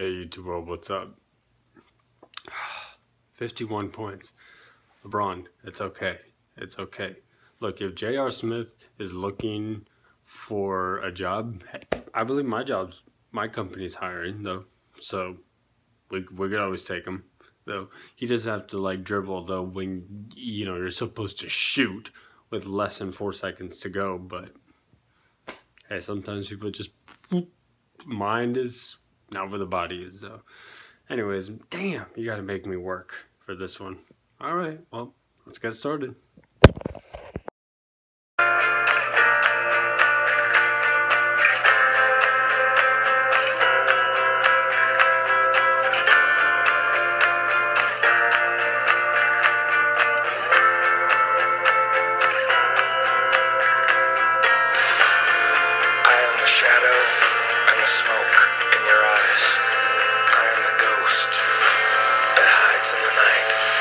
Hey YouTube world, what's up? 51 points. LeBron, it's okay. It's okay. Look, if J.R. Smith is looking for a job, I believe my job's, my company's hiring though. So we, we could always take him. Though he does have to like dribble though when, you know, you're supposed to shoot with less than four seconds to go. But hey, sometimes people just, mind is not where the body is though. Anyways, damn, you gotta make me work for this one. All right, well, let's get started. shadow and the smoke in your eyes. in the night.